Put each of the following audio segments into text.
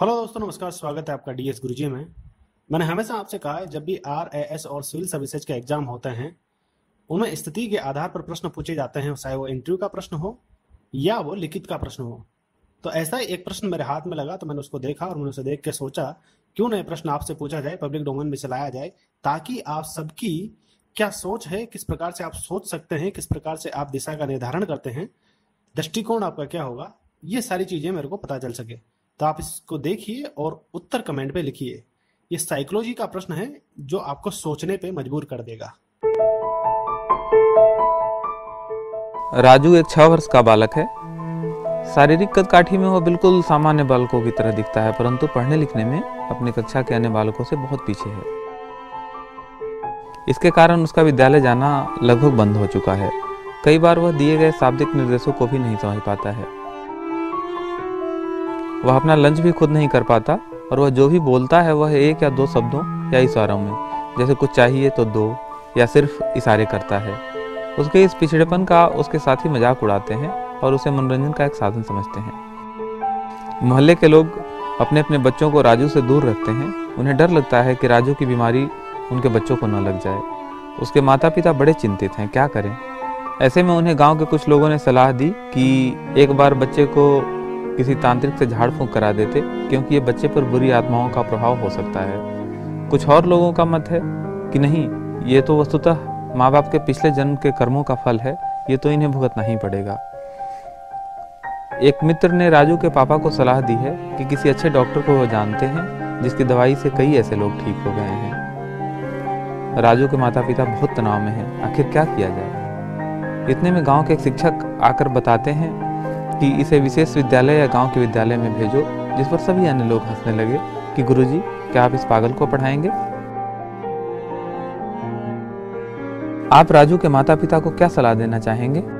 Hello दोस्तों, नमस्कार, स्वागत है आपका डीएस गुरुजी में। मैंने हमेशा आपसे कहा है, जब भी आर एस और सिविल सर्विसेज़ के एग्ज़ाम होते हैं, उनमें स्थिति के आधार पर प्रश्न पूछे जाते हैं, चाहे वो इंटरव्यू का प्रश्न हो या वो लिखित का प्रश्न हो। तो ऐसा ही एक प्रश्न मेरे हाथ में लगा तो मैंने उसको देखा और मैंने उसे देख के सोचा, क्यों नहीं प्रश्न आपसे पूछा जाए पब्लिक डोमेन में चलाया जाए, ताकि आप सबकी क्या सोच है, किस प्रकार से आप सोच सकते हैं, किस प्रकार से आप दिशा का निर्धारण करते हैं, दृष्टिकोण आपका क्या होगा, ये सारी चीज़ें मेरे को पता चल सके। तो आप इसको देखिए और उत्तर कमेंट पे लिखिए। ये साइकोलॉजी का प्रश्न है, जो आपको सोचने पे मजबूर कर देगा। राजू, एक छह वर्ष का बालक है। शारीरिक कद काठी में वह बिल्कुल सामान्य बालकों की तरह दिखता है, परंतु पढ़ने लिखने में अपनी कक्षा के अन्य बालकों से बहुत पीछे है। इसके कारण उसका विद्यालय जाना लगभग बंद हो चुका है। कई बार वह दिए गए शाब्दिक निर्देशों को भी नहीं समझ पाता है। वह अपना लंच भी खुद नहीं कर पाता और वह जो भी बोलता है वह एक या दो शब्दों या इशारों में, जैसे कुछ चाहिए तो दो या सिर्फ़ इशारे करता है। उसके इस पिछड़ेपन का उसके साथी मज़ाक उड़ाते हैं और उसे मनोरंजन का एक साधन समझते हैं। मोहल्ले के लोग अपने अपने बच्चों को राजू से दूर रखते हैं। उन्हें डर लगता है कि राजू की बीमारी उनके बच्चों को न लग जाए। उसके माता पिता बड़े चिंतित हैं, क्या करें? ऐसे में उन्हें गाँव के कुछ लोगों ने सलाह दी कि एक बार बच्चे को किसी तांत्रिक से झाड़ फूंक करा देते, क्योंकि ये बच्चे पर बुरी आत्माओं का प्रभाव हो सकता है। कुछ और लोगों का मत है कि नहीं, ये तो वस्तुतः माँ बाप के पिछले जन्म के कर्मों का फल है, ये तो इन्हें भुगतना ही पड़ेगा। एक मित्र ने राजू के पापा को सलाह दी है कि किसी अच्छे डॉक्टर को वो जानते हैं, जिसकी दवाई से कई ऐसे लोग ठीक हो गए हैं। राजू के माता पिता बहुत तनाव में हैं, आखिर क्या किया जाए? इतने में गाँव के एक शिक्षक आकर बताते हैं कि इसे विशेष विद्यालय या गाँव के विद्यालय में भेजो, जिस पर सभी अन्य लोग हंसने लगे कि गुरुजी, क्या आप इस पागल को पढ़ाएँगे? आप राजू के माता पिता को क्या सलाह देना चाहेंगे?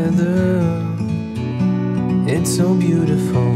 so beautiful.